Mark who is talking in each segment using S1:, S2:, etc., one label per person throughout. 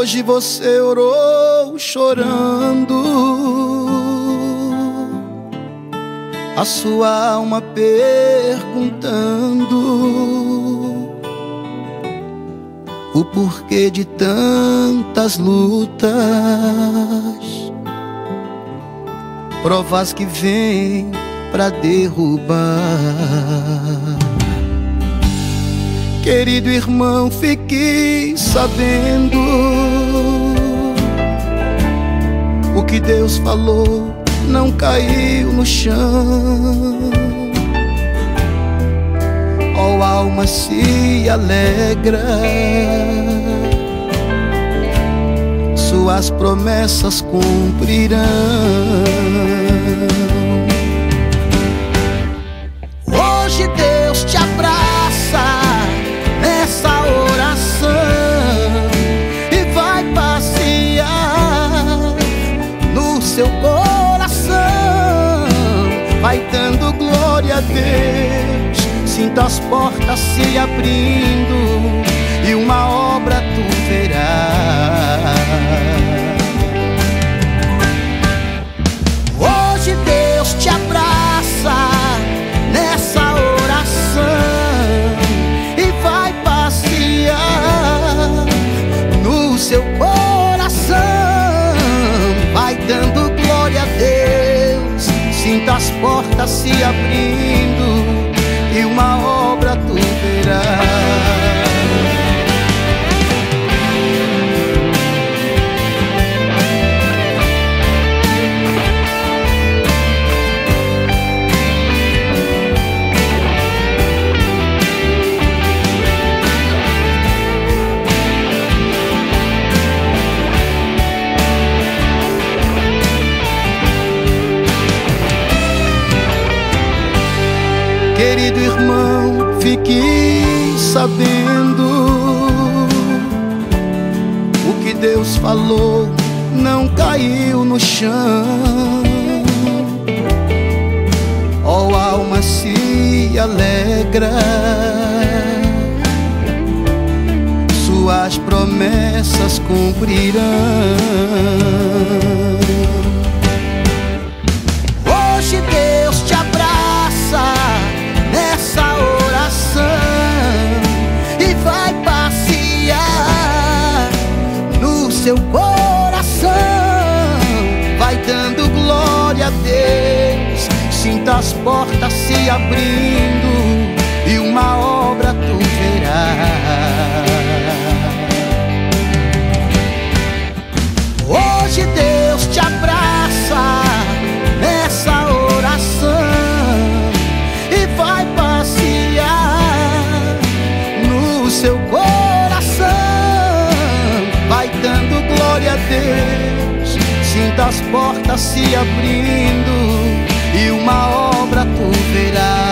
S1: Hoje você orou chorando, a sua alma perguntando o porquê de tantas lutas, provas que vêm para derrubar. Querido irmão, fique sabendo o que Deus falou não caiu no chão. Ó, alma se alegra, suas promessas cumprirão. Deus. Sinta as portas se abrindo e uma obra tu verás. Hoje Deus te abraça portas se abrindo e uma obra tu verás. Irmão, fique sabendo o que Deus falou não caiu no chão. Ó alma se alegra, suas promessas cumprirão. Sinta as portas se abrindo e uma obra tu verás. Hoje Deus te abraça nessa oração e vai passear no seu coração, vai dando glória a Deus. Sinta as portas se abrindo e uma obra tu verás.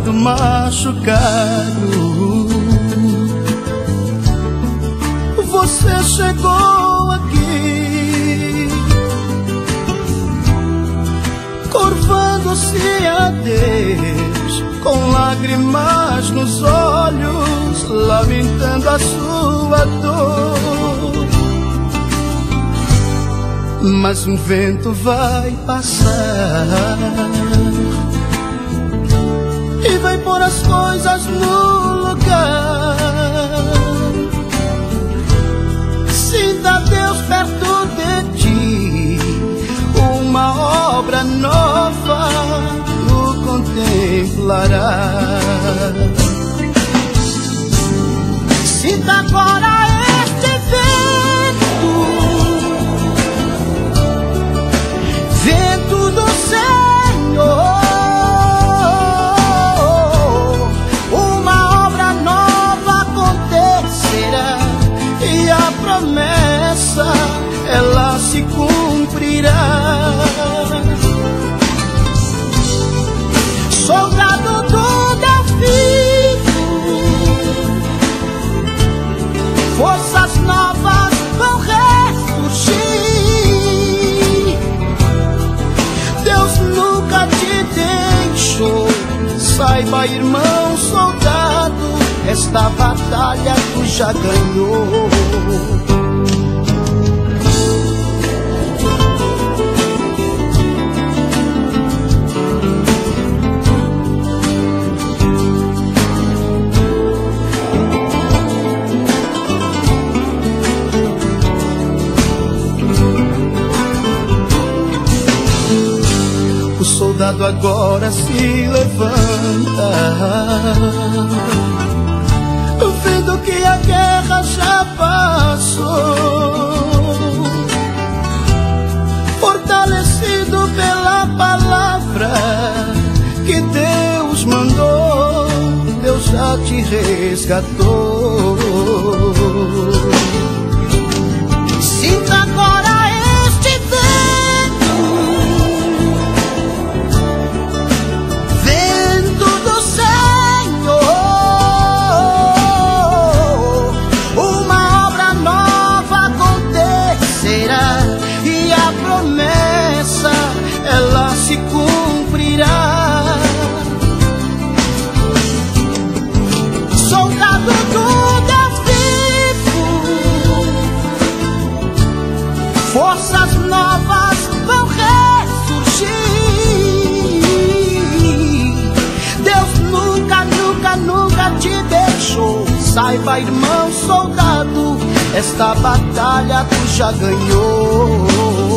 S1: Soldado machucado. Você chegou aqui, curvando-se a Deus, com lágrimas nos olhos, lamentando a sua dor. Mas um vento vai passar vai pôr as coisas no lugar. Sinta Deus perto de ti, uma obra nova o contemplará. Sinta agora ela se cumprirá. Soldado do Davi, forças novas vão ressurgir. Deus nunca te deixou. Saiba, irmão soldado, esta batalha tu já ganhou. Agora se levanta, vendo que a guerra já passou, fortalecido pela palavra que Deus mandou, Deus já te resgatou. Saiba, irmão soldado, esta batalha tu já ganhou.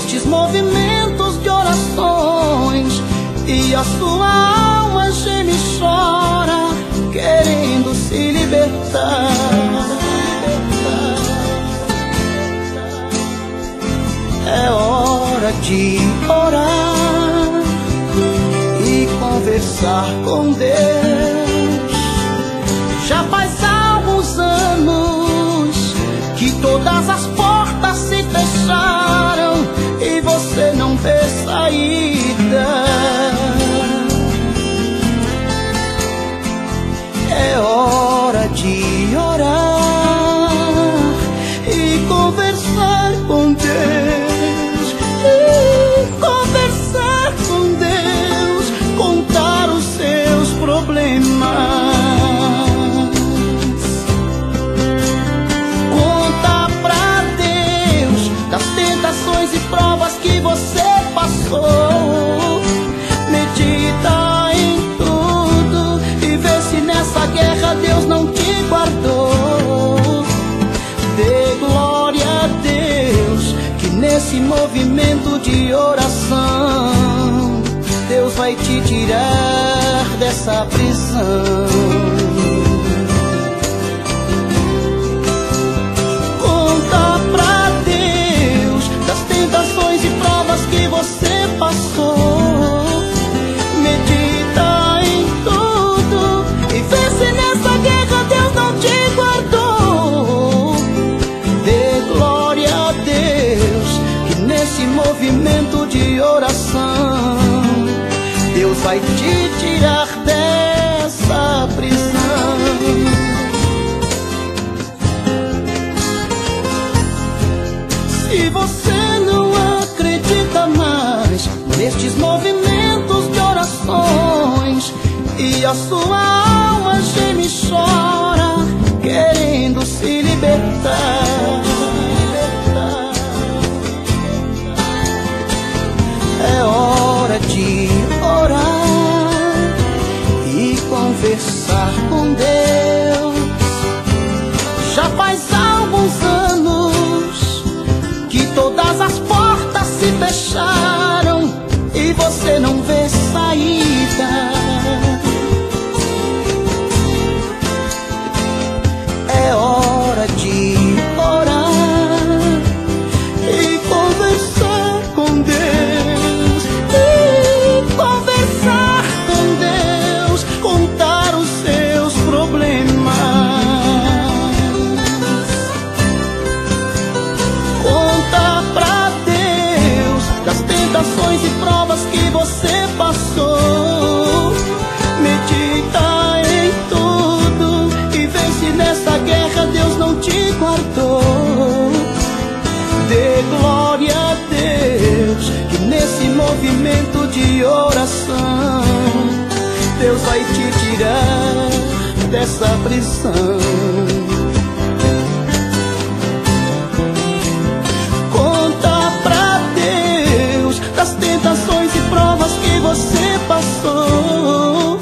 S1: estes movimentos de orações e a sua alma geme e chora, querendo se libertar. É hora de orar e conversar te tirar dessa prisão. a sua alma geme e chora, querendo se libertar. É hora de orar e conversar com Deus. Já faz alguns anos que todas as portas se fecharam e você não vê. Dessa prisão. Conta pra Deus das tentações e provas que você passou.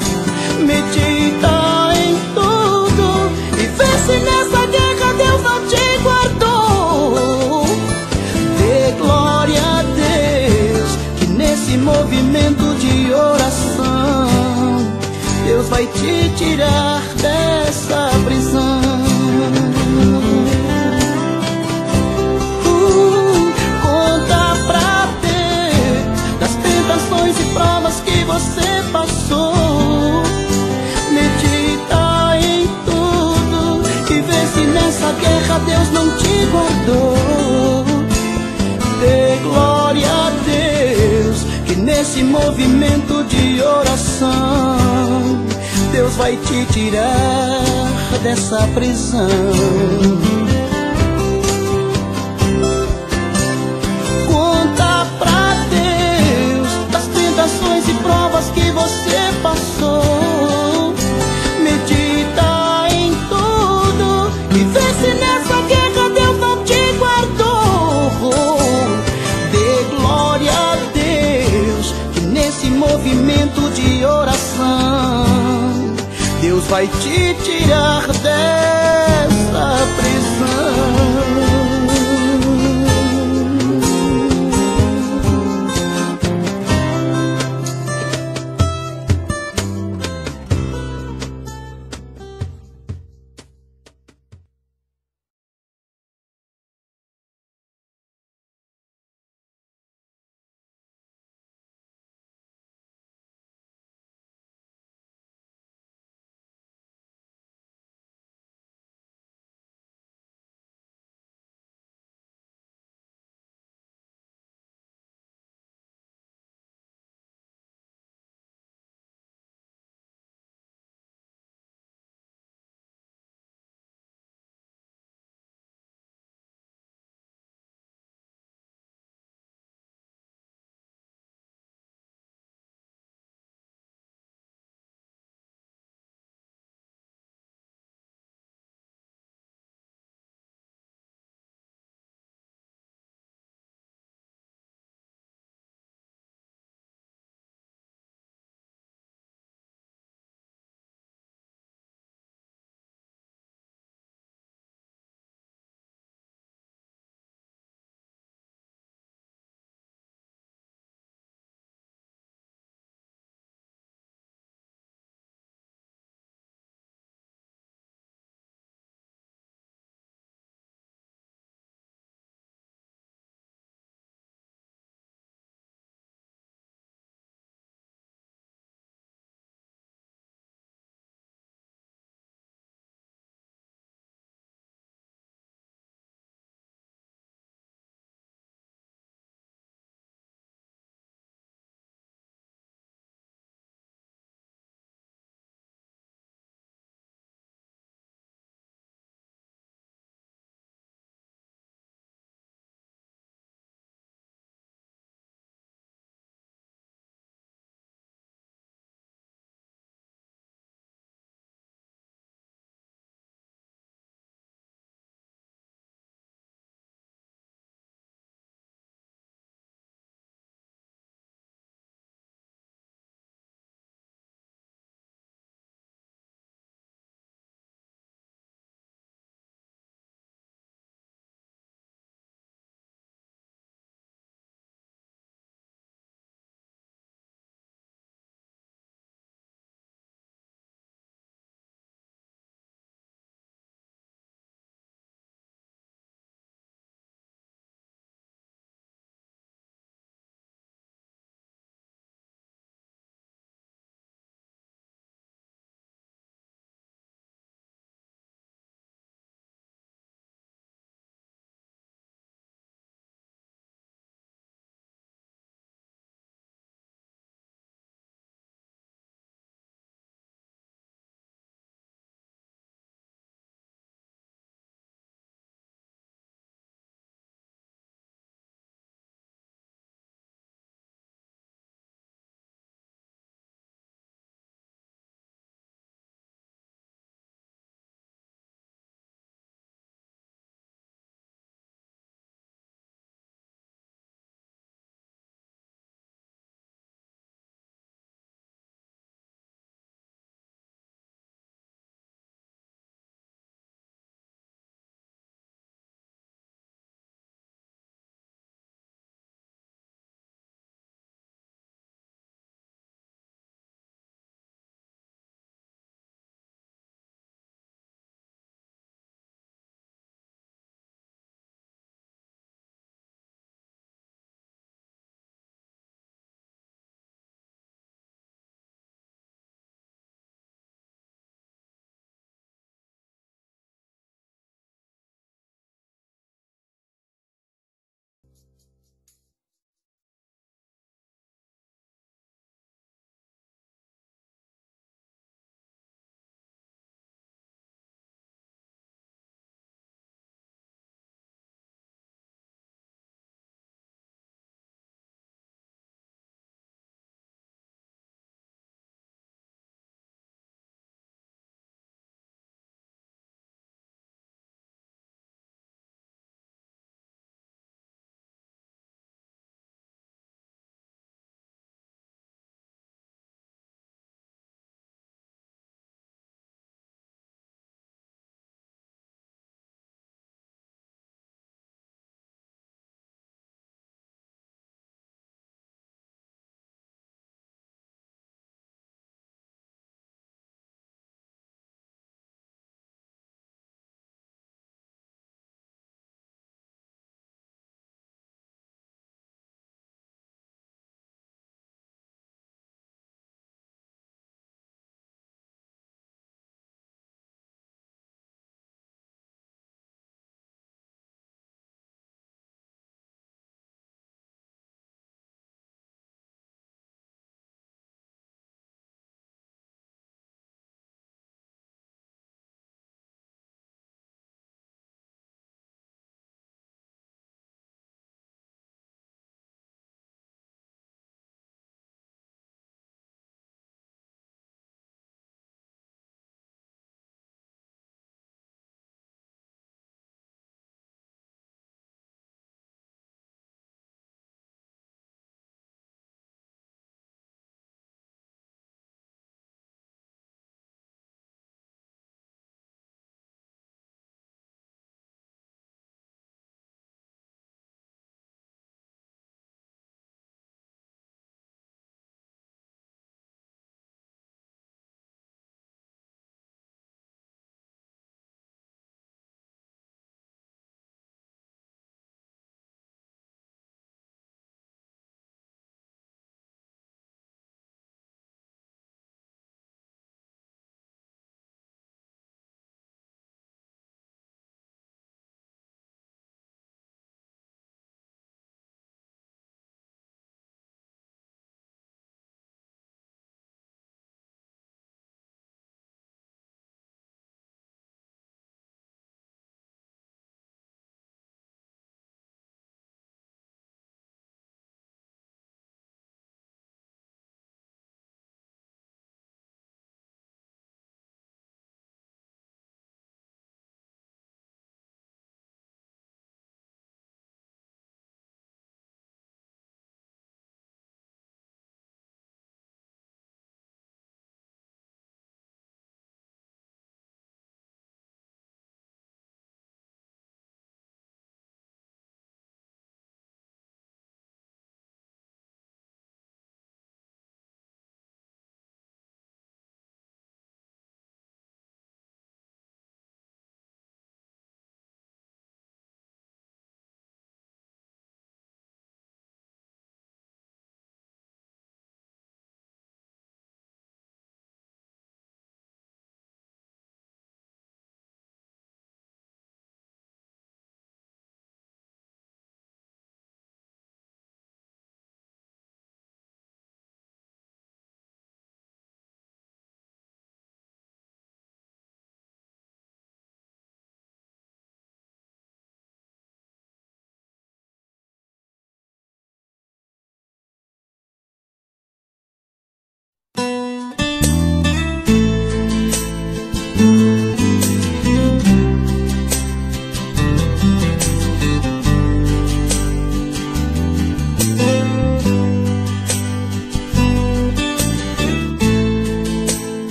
S1: Medita em tudo e vê se nessa guerra Deus não te guardou. Dê glória a Deus que nesse movimento de oração Deus vai te tirar dessa vai te tirar dessa prisão. Deus vai te tirar dessa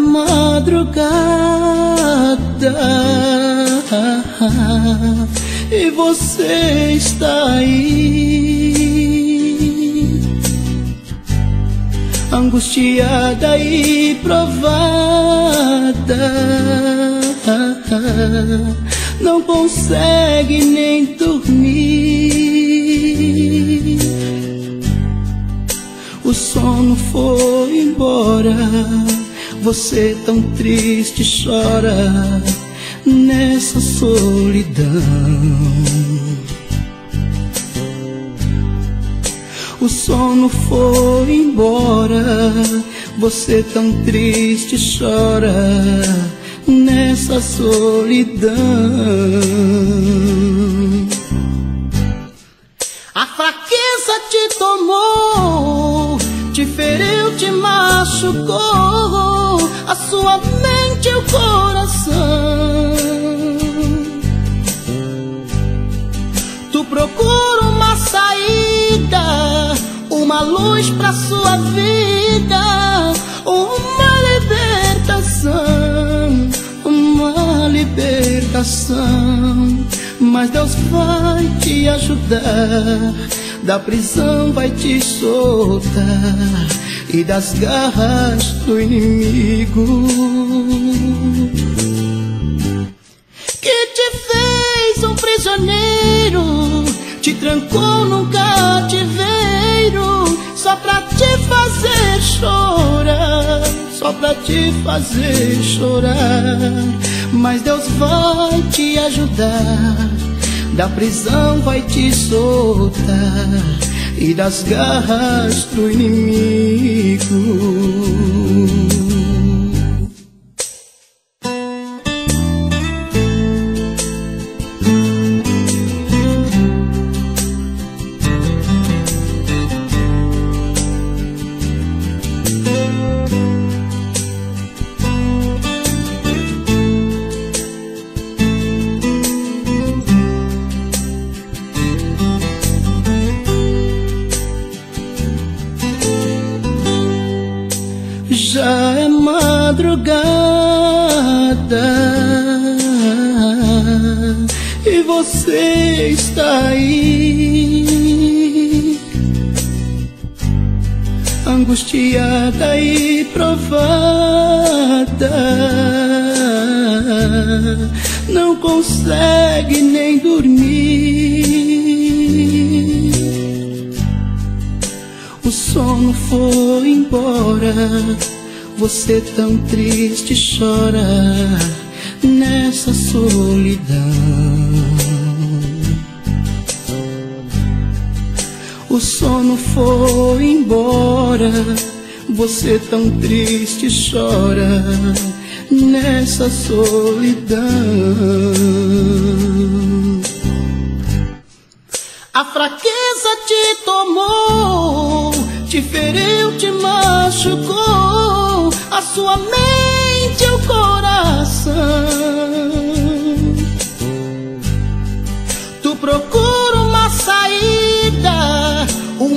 S1: madrugada. E você está aí, angustiada e provada, não consegue nem dormir. O sono foi embora você tão triste chora nessa solidão. O sono foi embora, você tão triste chora nessa solidão. A fraqueza te tomou, te feriu, te machucou a sua mente e o coração. Tu procura uma saída, uma luz pra sua vida, uma libertação, uma libertação. Mas Deus vai te ajudar, da prisão vai te soltar e das garras do inimigo que te fez um prisioneiro, te trancou num cativeiro só pra te fazer chorar, só pra te fazer chorar. Mas Deus vai te ajudar, da prisão vai te soltar e das garras do inimigo. Angustiada e provada, não consegue nem dormir. O sono foi embora, você tão triste chora nessa solidão. Sono foi embora, você tão triste chora nessa solidão. A fraqueza te tomou, te feriu, te machucou, a sua mente e o coração. Tu procura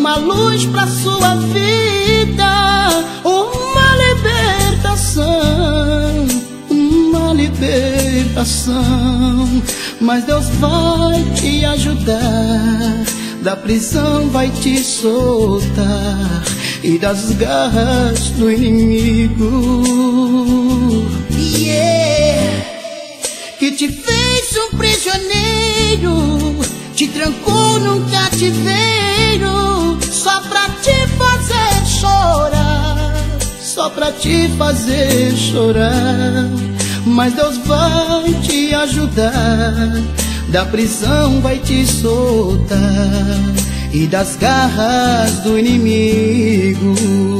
S1: uma luz pra sua vida, uma libertação, uma libertação. Mas Deus vai te ajudar, da prisão vai te soltar e das garras do inimigo. Yeah. Que te fez um prisioneiro te trancou num cativeiro só pra te fazer chorar, só pra te fazer chorar. Mas Deus vai te ajudar, da prisão vai te soltar e das garras do inimigo.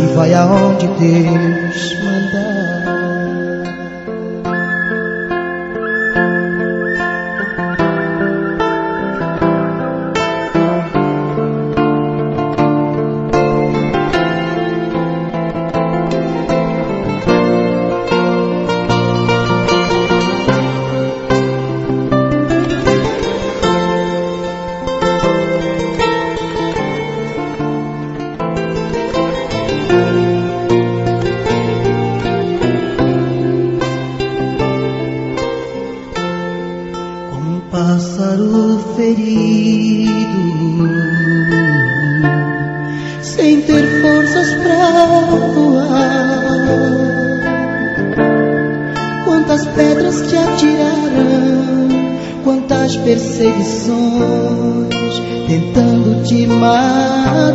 S1: E quantas pedras te atirarão? quantas perseguições tentando te matar.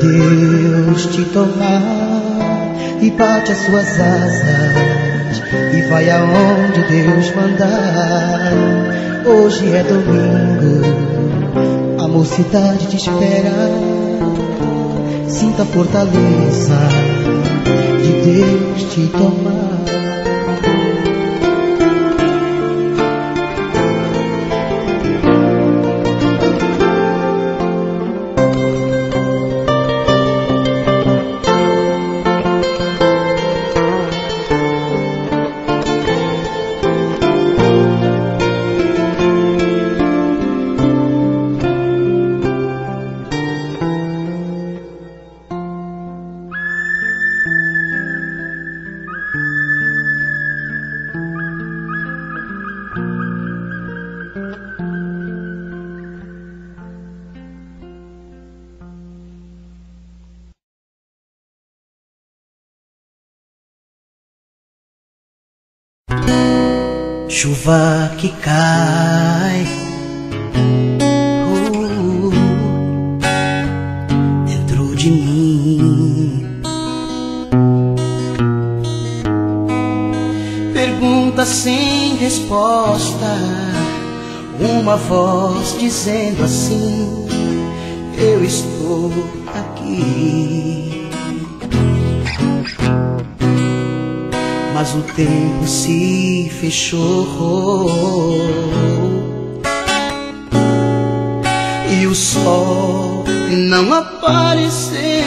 S1: Deus suas asas e vai aonde Deus mandar. Hoje é domingo, a mocidade te espera. Sinta a fortaleza de Deus te tomar. Pergunta sem resposta, uma voz dizendo assim: Eu estou aqui. mas o tempo se fechou e o sol não apareceu.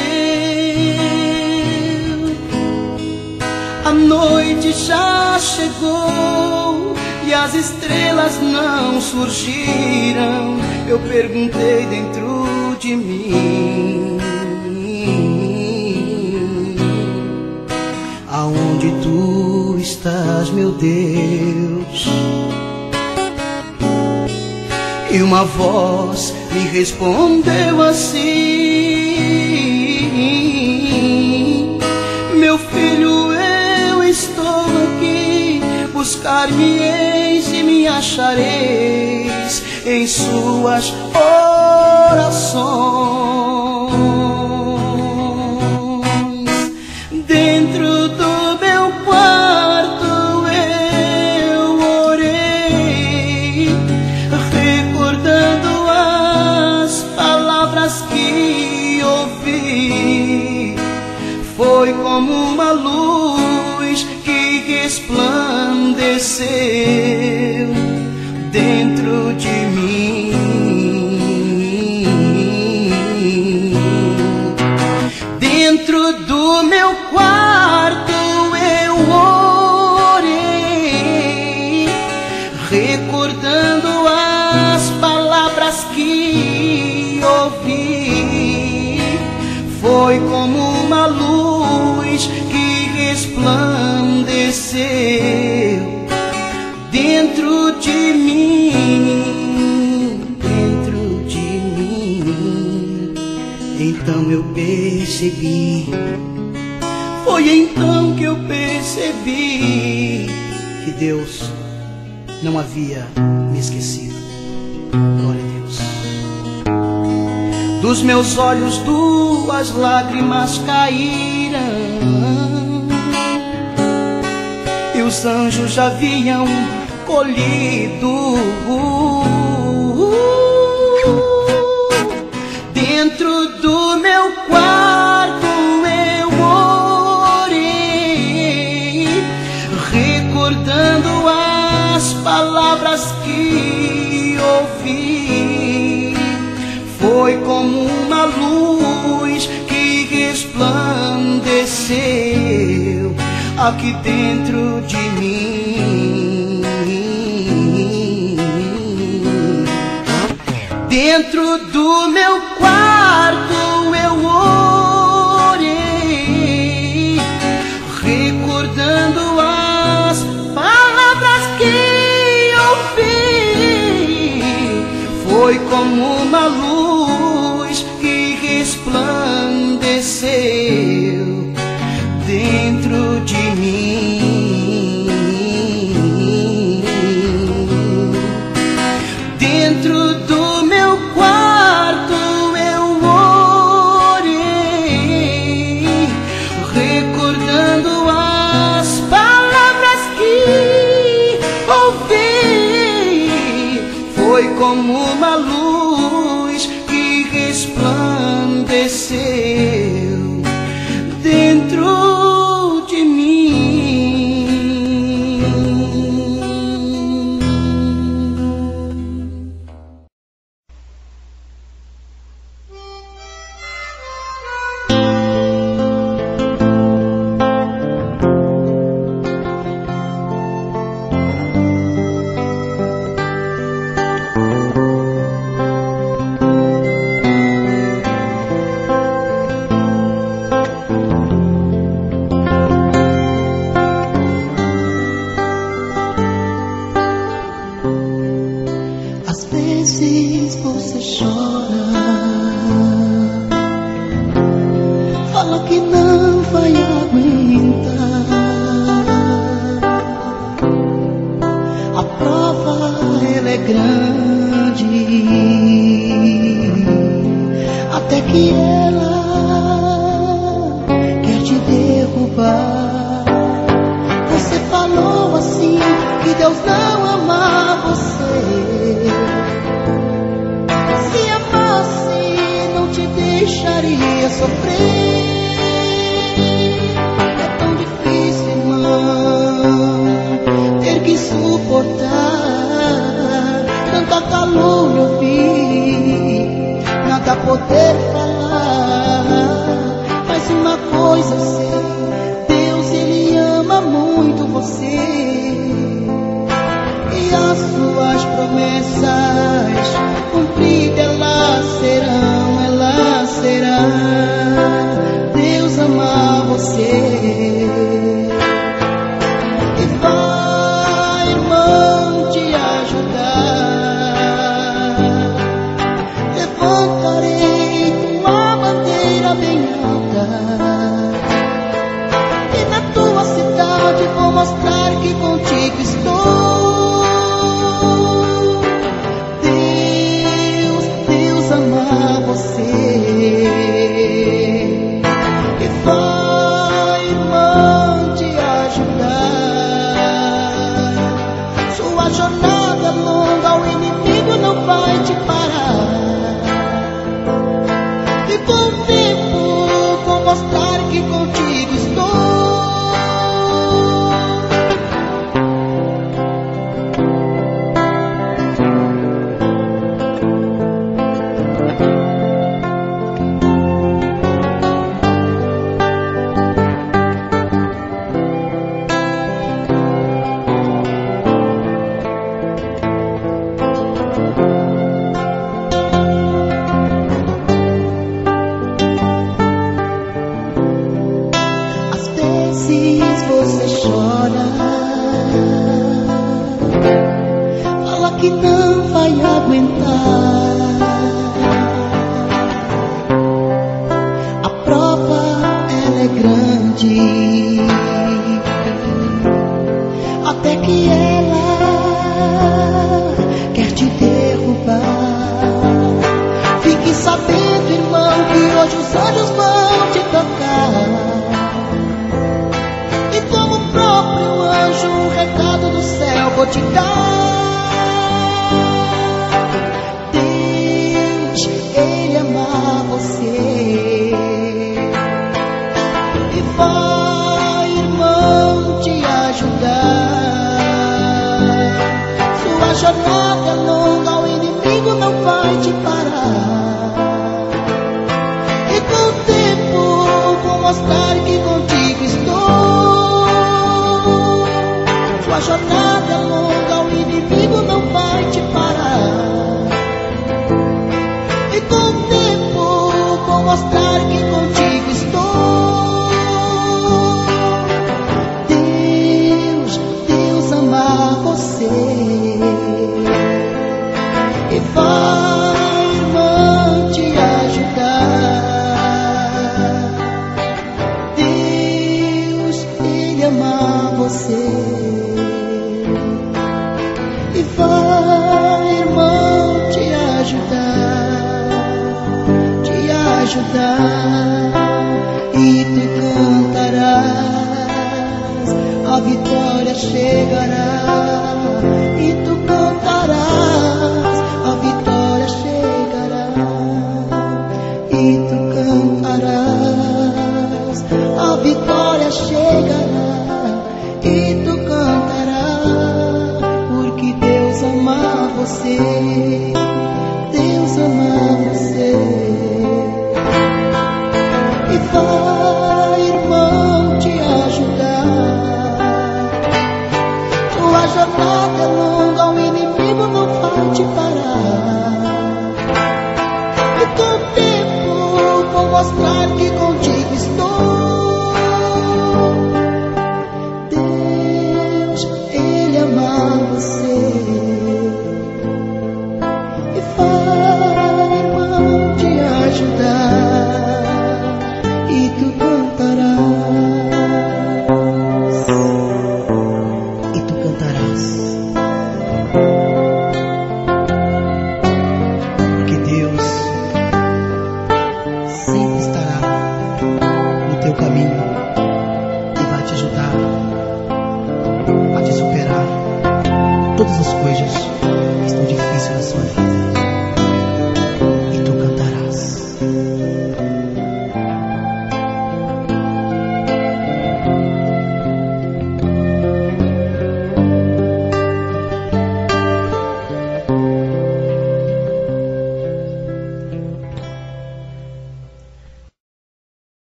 S1: Noite já chegou e as estrelas não surgiram. Eu perguntei dentro de mim: Aonde tu estás, meu Deus? E uma voz me respondeu assim: buscar-me-eis e me achareis em suas orações. Foi então que eu percebi que Deus não havia me esquecido. Glória a Deus. Dos meus olhos duas lágrimas caíram e os anjos já haviam colhido. Dentro do meu quarto aqui dentro de mim. Dentro do meu que
S2: ela quer te derrubar. Você falou assim que Deus não ama você. Se amasse, não te deixaria sofrer. É tão difícil, irmão, ter que suportar tanta calúnia ouvir, nada poder falar pois eu sei, Deus ele ama
S1: muito você e as suas promessas cumpridas elas serão, elas serão. you done?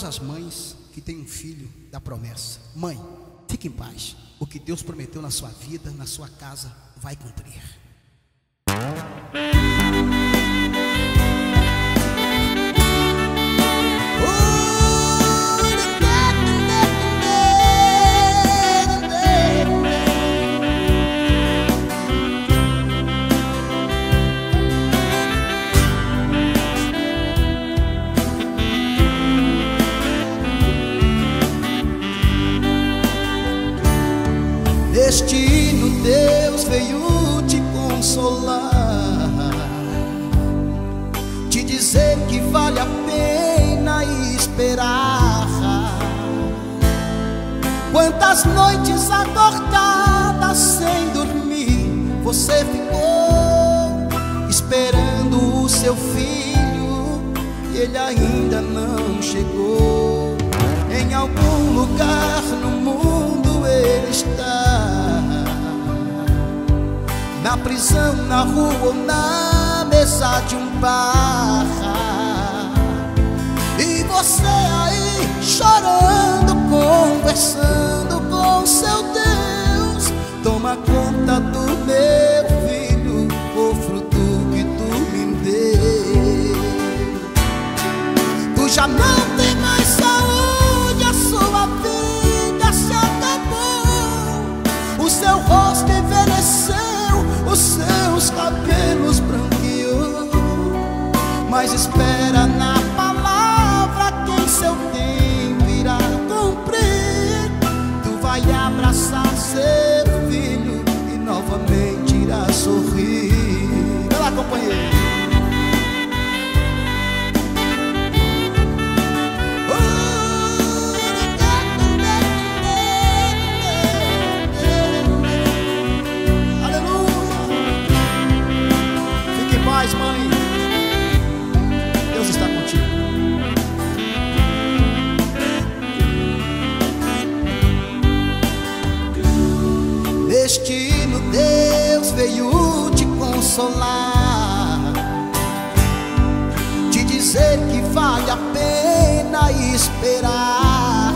S1: Todas as mães que têm um filho da promessa. Mãe, fique em paz. O que Deus prometeu na sua vida, na sua casa, vai cumprir. Quantas noites acordadas sem dormir, você ficou esperando o seu filho e ele ainda não chegou. Em algum lugar no mundo ele está. Na prisão, na rua ou na mesa de um bar você aí chorando, conversando com seu Deus. Toma conta do meu filho, o fruto que tu me deu. Tu já não tem mais saúde, a sua vida se acabou. O seu rosto envelheceu, os seus cabelos branqueou. Mas espera na consolar te dizer que vale a pena esperar.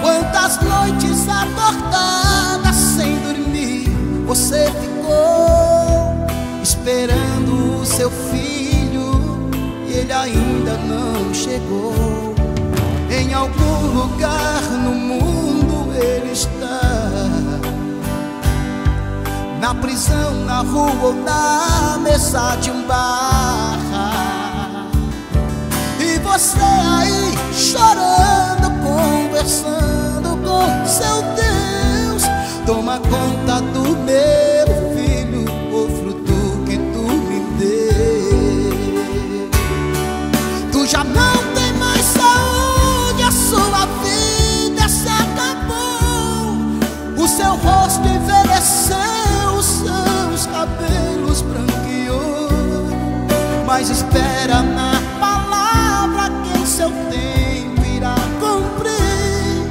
S1: Quantas noites acordadas sem dormir, você ficou esperando o seu filho e ele ainda não chegou. Em algum lugar no mundo ele está na prisão, na rua ou na mesa de um bar. E você aí chorando, conversando com seu Deus. Toma conta do meu filho, o fruto que tu me deu. Tu já espera na palavra que em seu tempo irá cumprir.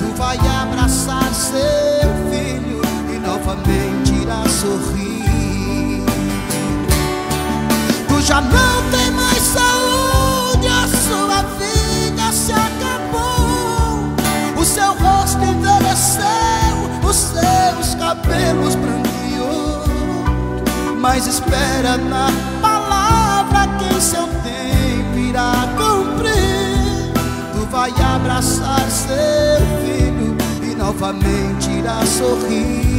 S1: Tu vai abraçar seu filho e novamente irá sorrir. Tu já não tem mais saúde, a sua vida se acabou. O seu rosto envelheceu, os seus cabelos branqueou. Mas espera na palavra vai abraçar seu filho e novamente irá sorrir.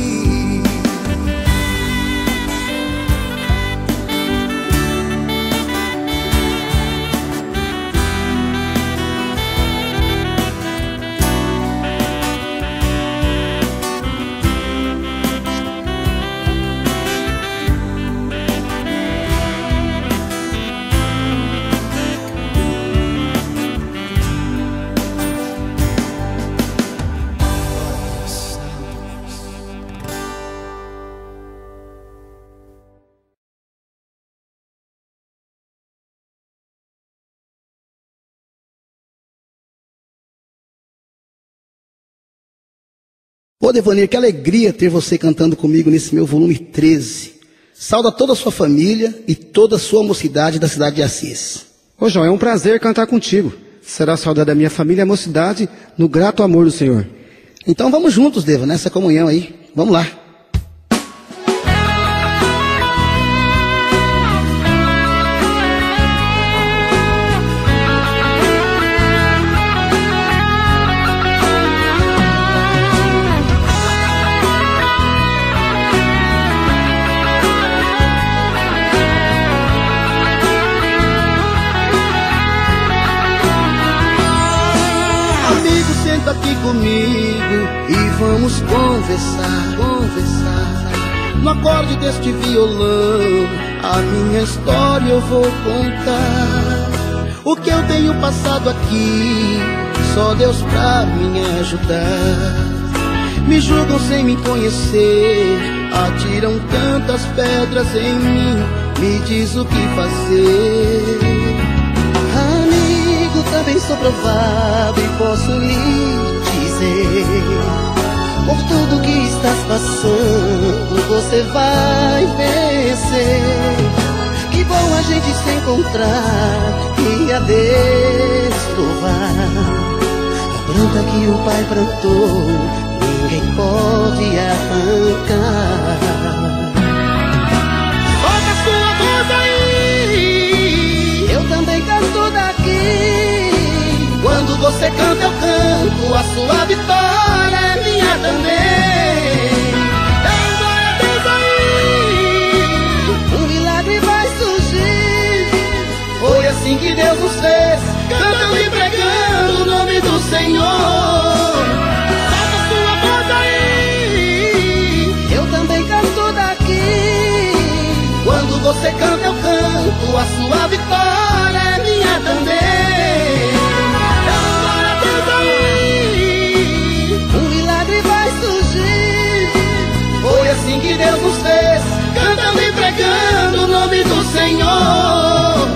S3: Ô Devanir, que alegria ter você cantando comigo nesse meu volume 13. Sauda toda a sua família e toda a sua mocidade da cidade de Assis.
S4: Ô João, é um prazer cantar contigo. Será saudade da minha família e a mocidade no grato amor do Senhor.
S3: Então vamos juntos, Deva, nessa comunhão aí. Vamos lá. Vamos conversar, conversar. No acorde deste violão, a minha história eu vou contar. O que eu tenho passado aqui, só Deus pra me ajudar. Me julgam sem me conhecer, atiram tantas pedras em mim, me diz o que fazer.
S2: Amigo, também sou provável e posso lhe dizer Por tudo que estás passando, você vai vencer. Que bom a gente se encontrar e a Deus louvar A planta que o Pai plantou, ninguém pode arrancar
S1: você canta, eu canto. A sua vitória é minha também. Dá glória a Deus aí.
S2: Um milagre vai surgir
S1: Foi assim que Deus nos fez, cantando e pregando o nome do Senhor. Solta sua voz aí.
S2: Eu também canto daqui
S1: Quando você canta, eu canto. A sua vitória Deus nos fez, cantando e pregando o nome do Senhor.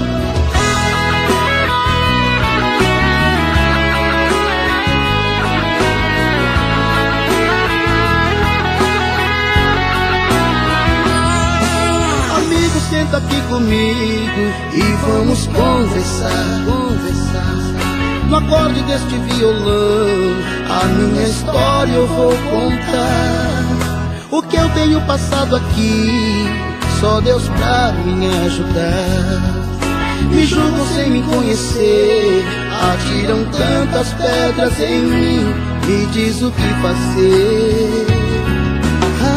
S1: Amigo, senta aqui comigo e vamos conversar, conversar. No acorde deste violão, a minha história eu vou contar. O que eu tenho passado aqui, só Deus pra me ajudar. Me julgam sem me conhecer, atiram tantas pedras em mim, me diz o que fazer.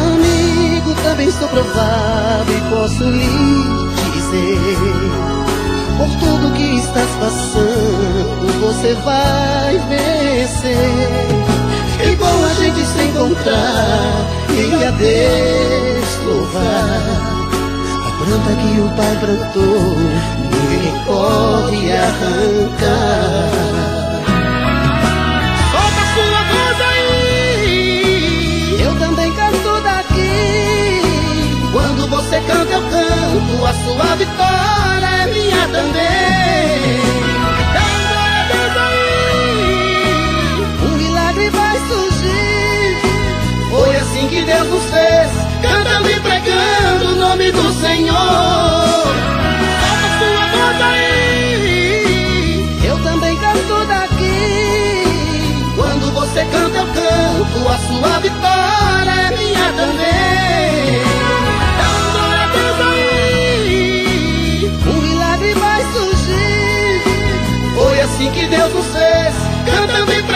S2: Amigo, também sou provável e posso lhe dizer Por tudo que estás passando, você vai vencer Que bom a gente se encontrar e a Deus louvar A planta que o Pai plantou, ninguém pode arrancar
S1: Solta sua voz aí.
S2: Eu também canto daqui
S1: Quando você canta, eu canto. A sua vitória é minha também. Assim que Deus nos fez, cantando e pregando o nome do Senhor. Sua.
S2: Eu também canto daqui
S1: Quando você canta, eu canto. A sua vitória é minha também. Dá glória a Deus aí.
S2: Um milagre vai surgir
S1: Foi assim que Deus nos fez, cantando e pregando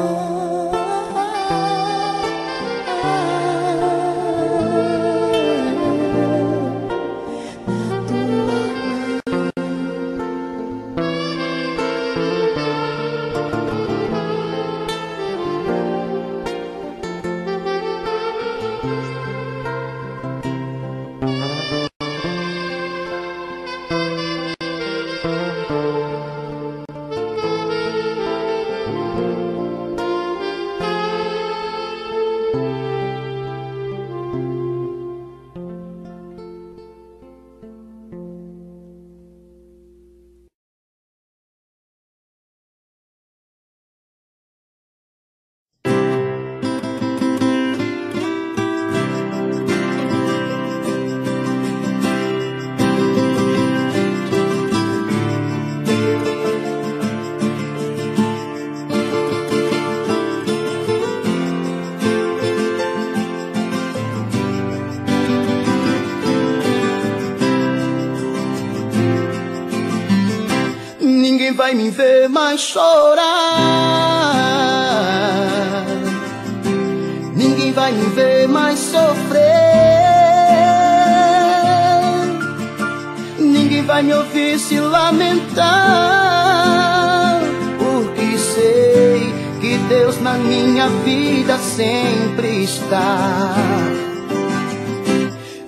S2: Oh. Vai
S1: me ver mais chorar. Ninguém vai me ver mais sofrer. Ninguém vai me ouvir se lamentar. Porque sei que Deus na minha vida sempre está.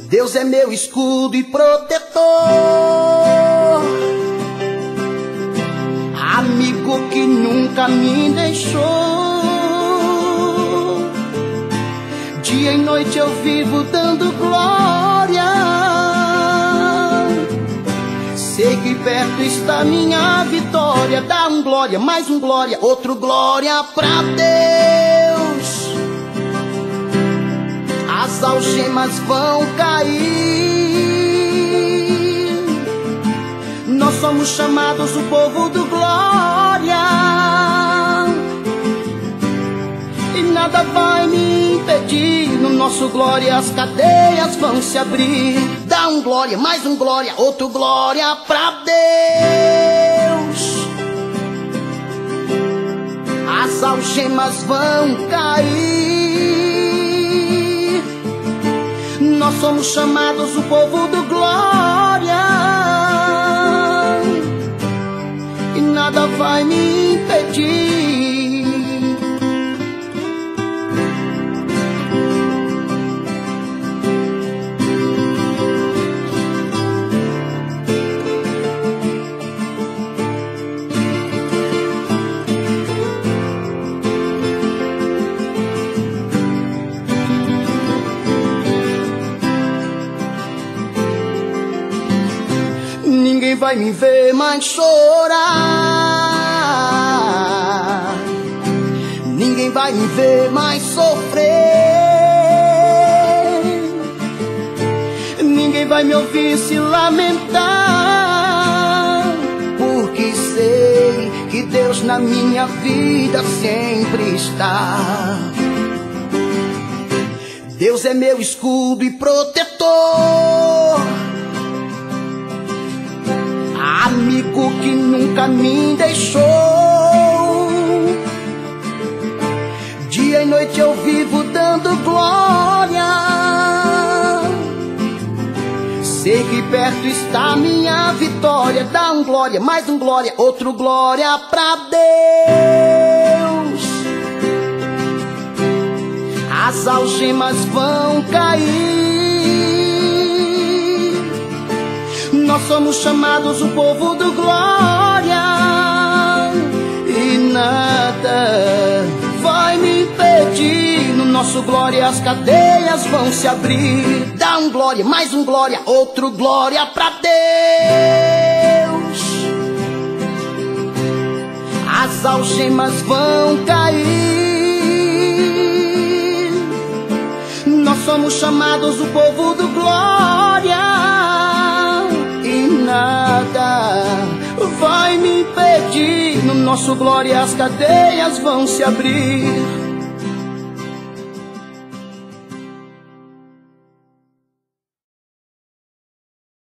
S1: Deus é meu escudo e protetor. Nunca me deixou. Dia e noite eu vivo dando glória. Sei que perto está minha vitória. Dá um glória, mais um glória, outro glória pra Deus as algemas vão cair. Nós somos chamados o povo do glória. Nada vai me impedir. No nosso glória as cadeias vão se abrir. Dá um glória, mais um glória, outro glória pra Deus. As algemas vão cair. Nós somos chamados o povo do glória. E nada vai me impedir. Vai me ver mais chorar. Ninguém vai me ver mais sofrer. Ninguém vai me ouvir se lamentar. Porque sei que Deus na minha vida sempre está. Deus é meu escudo e protetor que nunca me deixou. Dia e noite eu vivo dando glória. Sei que perto está minha vitória. Dá um glória, mais um glória, outro glória pra Deus. As algemas vão cair. Nós somos chamados o povo do glória e nada vai me impedir. No nosso glória as cadeias vão se abrir. Dá um glória, mais um glória, outro glória pra Deus. As algemas vão cair. Nós somos chamados o povo do glória nada vai me impedir. No nosso glória as cadeias vão se abrir.